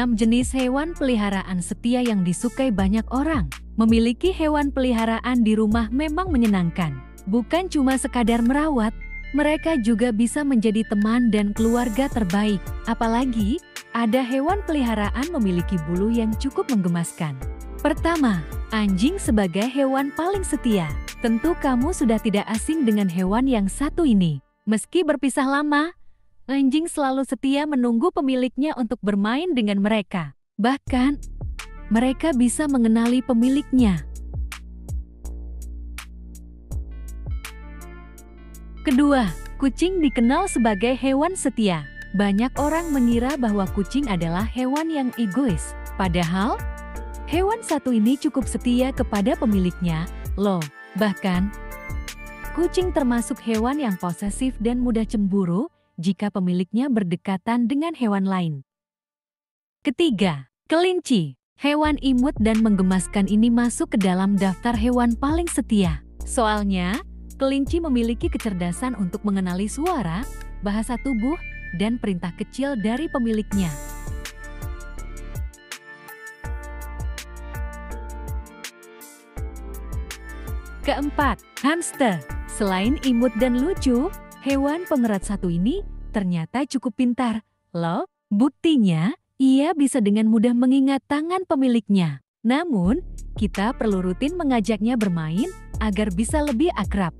6 jenis hewan peliharaan setia yang disukai banyak orang. Memiliki hewan peliharaan di rumah memang menyenangkan. Bukan cuma sekadar merawat, mereka juga bisa menjadi teman dan keluarga terbaik. Apalagi, ada hewan peliharaan memiliki bulu yang cukup menggemaskan. Pertama, anjing sebagai hewan paling setia. Tentu kamu sudah tidak asing dengan hewan yang satu ini. Meski berpisah lama, anjing selalu setia menunggu pemiliknya untuk bermain dengan mereka. Bahkan, mereka bisa mengenali pemiliknya. Kedua, kucing dikenal sebagai hewan setia. Banyak orang mengira bahwa kucing adalah hewan yang egois. Padahal, hewan satu ini cukup setia kepada pemiliknya, loh. Bahkan, kucing termasuk hewan yang posesif dan mudah cemburu jika pemiliknya berdekatan dengan hewan lain. Ketiga, kelinci. Hewan imut dan menggemaskan ini masuk ke dalam daftar hewan paling setia. Soalnya, kelinci memiliki kecerdasan untuk mengenali suara, bahasa tubuh, dan perintah kecil dari pemiliknya. Keempat, hamster. Selain imut dan lucu, Hewan pengerat satu ini ternyata cukup pintar. Loh, buktinya ia bisa dengan mudah mengingat tangan pemiliknya. Namun, kita perlu rutin mengajaknya bermain agar bisa lebih akrab.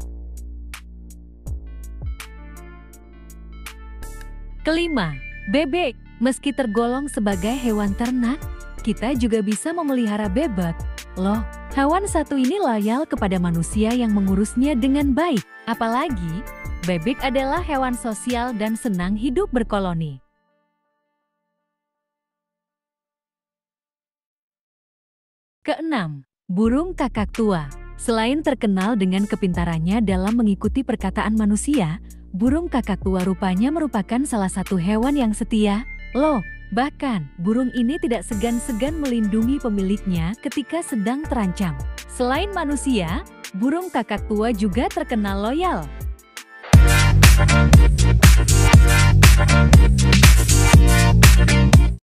Kelima, bebek. Meski tergolong sebagai hewan ternak, kita juga bisa memelihara bebek. Loh, hewan satu ini loyal kepada manusia yang mengurusnya dengan baik. Apalagi, Bebek adalah hewan sosial dan senang hidup berkoloni. Keenam, burung kakak tua. Selain terkenal dengan kepintarannya dalam mengikuti perkataan manusia, burung kakak tua rupanya merupakan salah satu hewan yang setia. Loh, bahkan burung ini tidak segan-segan melindungi pemiliknya ketika sedang terancam. Selain manusia, burung kakak tua juga terkenal loyal.